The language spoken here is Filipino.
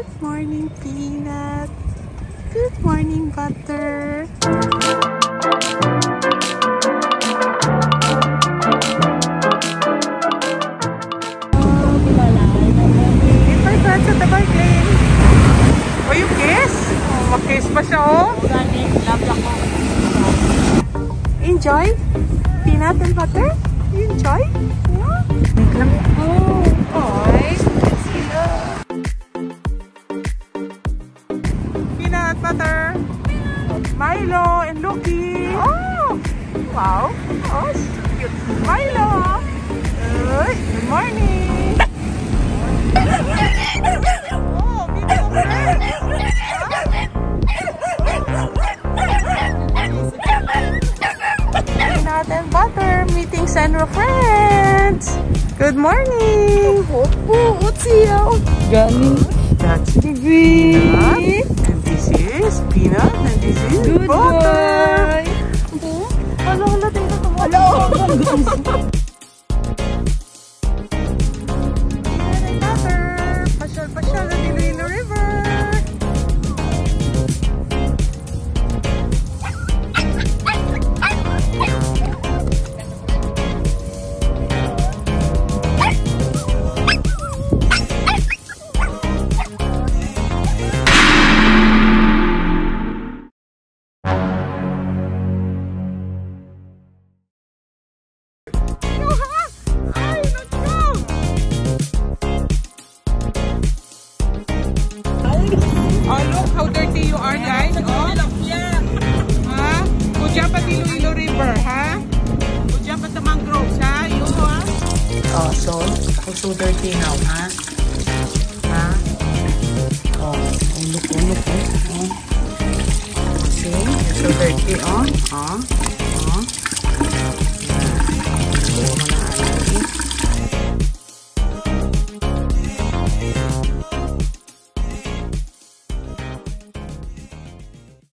Good morning, Peanut. Good morning, Butter. If I got sa tabay game. Oh, you kiss? Oh, makiss pa siya, oh. Enjoy? Peanut and butter? Milo and Loki. Oh, wow. Oh, so cute. Milo. Ay, good morning. Oh, Peanut and butter meeting Senra friends. Good morning. Oh, what's here? Galing. That's. Peanut. And this is Peanut and this is Ha ha ha! Oh, look how dirty you are, guys. Oh. Ha? Kudya pa di Iloilo River, ha? Kudya pa sa mangroves, ha? You, ha? Oh, so, ako so dirty now, ha? Ha? Oh, oh look, oh, look, oh. oh. See? So dirty, oh. Oh. Oh. Yeah. Oh,